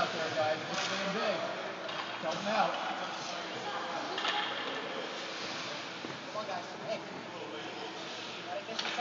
out there, guys. It's being big. Coming out. Come on, guys. Hey. Gotta get this